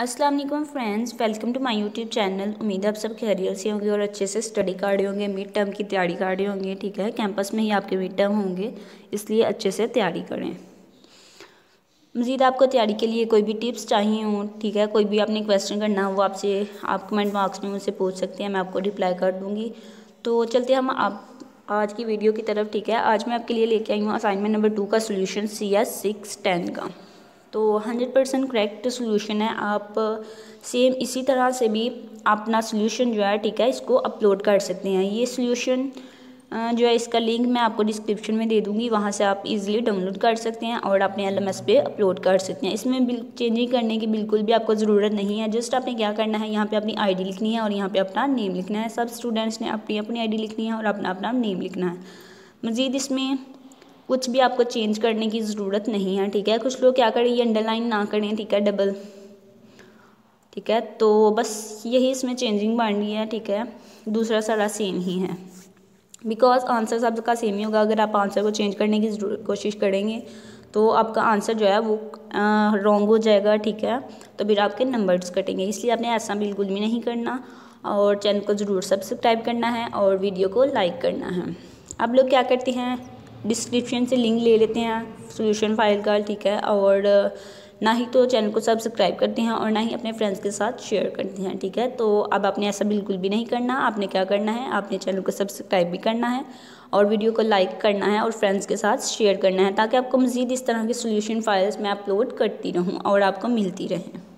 अस्सलाम वालेकुम friends welcome to my YouTube channel उम्मीद है आप सब खैरियत से होंगे और अच्छे से स्टडी कर रहे होंगे मिड टर्म की तैयारी कर रहे होंगे, ठीक है? कैंपस में ही आपके मिड टर्म होंगे, इसलिए अच्छे से तैयारी करें। मज़ीद आपको तैयारी के लिए कोई भी टिप्स चाहिए हों, ठीक है? कोई भी आपने क्वेश्चन करना हो आपसे, आप कमेंट बॉक्स में मुझसे पूछ सकते हैं, मैं आपको रिप्लाई कर दूँगी। तो चलते हम आप, आज की वीडियो की तरफ़, ठीक है? आज मैं आपके लिए लेके आई हूँ असाइनमेंट नंबर टू का solution C S six ten का। तो हंड्रेड परसेंट करेक्ट सोल्यूशन है। आप सेम इसी तरह से भी अपना सोल्यूशन जो है, ठीक है, इसको अपलोड कर सकते हैं। ये सोल्यूशन जो है, इसका लिंक मैं आपको डिस्क्रिप्शन में दे दूँगी। वहाँ से आप इजीली डाउनलोड कर सकते हैं और अपने एल पे अपलोड कर सकते हैं। इसमें बिल चेंजिंग करने की बिल्कुल भी आपको ज़रूरत नहीं है। जस्ट आपने क्या करना है, यहाँ पे अपनी आईडी लिखनी है और यहाँ पे अपना नेम लिखना है। सब स्टूडेंट्स ने अपनी अपनी आईडी लिखनी है और अपना अपना नेम लिखना है। मज़ीद इसमें कुछ भी आपको चेंज करने की ज़रूरत नहीं है, ठीक है? कुछ लोग क्या करें, ये अंडरलाइन ना करें, ठीक है? डबल ठीक है? तो बस यही इसमें चेंजिंग बांडी है, ठीक है? दूसरा सारा सेम ही है। बिकॉज़ आंसर सबका सेम ही होगा। अगर आप आंसर को चेंज करने की कोशिश करेंगे तो आपका आंसर जो है वो रॉन्ग हो जाएगा, ठीक है? तो फिर आपके नंबर्स कटेंगे। इसलिए आपने ऐसा बिल्कुल भी नहीं करना और चैनल को ज़रूर सब्सक्राइब करना है और वीडियो को लाइक करना है। आप लोग क्या करते हैं? डिस्क्रिप्शन से लिंक ले लेते हैं सोल्यूशन फ़ाइल का, ठीक है? और ना ही तो चैनल को सब्सक्राइब करते हैं और ना ही अपने फ्रेंड्स के साथ शेयर करते हैं, ठीक है? तो अब आपने ऐसा बिल्कुल भी नहीं करना। आपने क्या करना है? आपने चैनल को सब्सक्राइब भी करना है और वीडियो को लाइक करना है और फ्रेंड्स के साथ शेयर करना है, ताकि आपको मज़ीद इस तरह के सोल्यूशन फाइल्स मैं अपलोड करती रहूँ और आपको मिलती रहें।